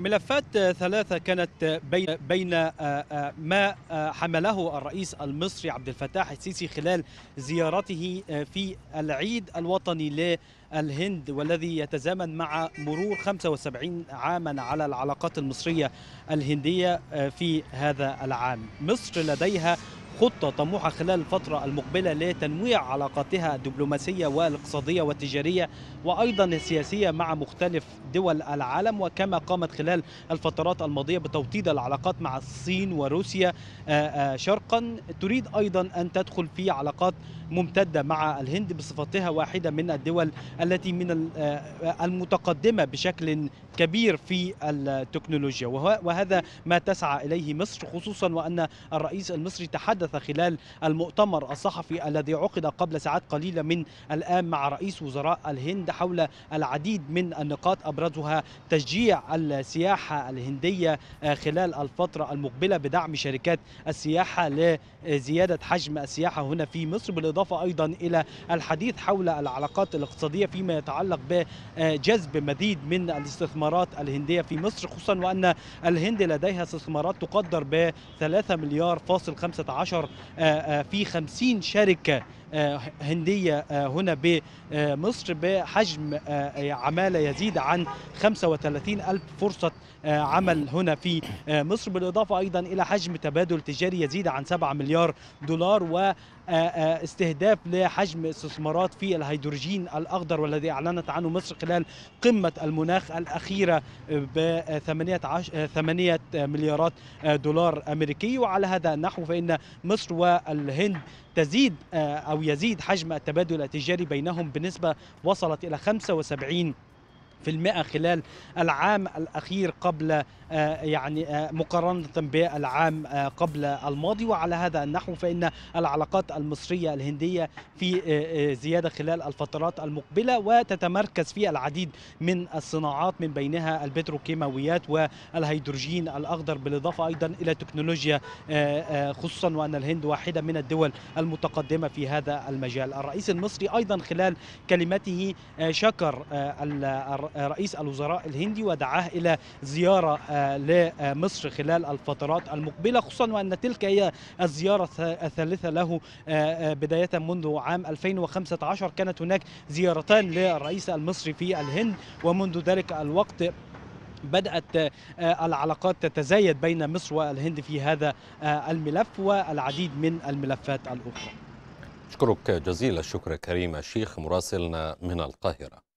ملفات ثلاثة كانت بين بين ما حمله الرئيس المصري عبد الفتاح السيسي خلال زيارته في العيد الوطني للهند والذي يتزامن مع مرور 75 عاما على العلاقات المصرية الهندية في هذا العام. مصر لديها خطة طموحة خلال الفترة المقبلة لتنويع علاقاتها الدبلوماسية والاقتصادية والتجارية وأيضا السياسية مع مختلف دول العالم. وكما قامت خلال الفترات الماضية بتوطيد العلاقات مع الصين وروسيا شرقا تريد أيضا أن تدخل في علاقات ممتدة مع الهند بصفتها واحدة من الدول التي من المتقدمة بشكل كبير في التكنولوجيا. وهذا ما تسعى إليه مصر خصوصا وأن الرئيس المصري تحدث خلال المؤتمر الصحفي الذي عقد قبل ساعات قليلة من الآن مع رئيس وزراء الهند حول العديد من النقاط أبرزها تشجيع السياحة الهندية خلال الفترة المقبلة بدعم شركات السياحة لزيادة حجم السياحة هنا في مصر بالإضافة أيضا إلى الحديث حول العلاقات الاقتصادية فيما يتعلق بجذب مزيد من الاستثمارات الهندية في مصر خصوصا وأن الهند لديها استثمارات تقدر ب 3 مليار فاصل 15 في 50 شركة هندية هنا بمصر بحجم عمالة يزيد عن 35 ألف فرصة عمل هنا في مصر. بالإضافة أيضا إلى حجم تبادل تجاري يزيد عن 7 مليار دولار و استهداف لحجم استثمارات في الهيدروجين الأخضر والذي أعلنت عنه مصر خلال قمة المناخ الأخيرة ب 8 مليارات دولار أمريكي. وعلى هذا النحو فإن مصر والهند تزيد أو يزيد حجم التبادل التجاري بينهم بنسبة وصلت إلى 75 في المئة خلال العام الأخير قبل يعني مقارنة بالعام قبل الماضي. وعلى هذا النحو فإن العلاقات المصرية الهندية في زيادة خلال الفترات المقبلة وتتمركز في العديد من الصناعات من بينها البتروكيماويات والهيدروجين الأخضر بالإضافة أيضا إلى تكنولوجيا خصوصا وأن الهند واحدة من الدول المتقدمة في هذا المجال. الرئيس المصري أيضا خلال كلمته شكر رئيس الوزراء الهندي ودعاه إلى زيارة لمصر خلال الفترات المقبلة خصوصا وأن تلك هي الزيارة الثالثة له بداية منذ عام 2015 كانت هناك زيارتان للرئيس المصري في الهند ومنذ ذلك الوقت بدأت العلاقات تتزايد بين مصر والهند في هذا الملف والعديد من الملفات الأخرى. أشكرك جزيل الشكر كريم الشيخ مراسلنا من القاهرة.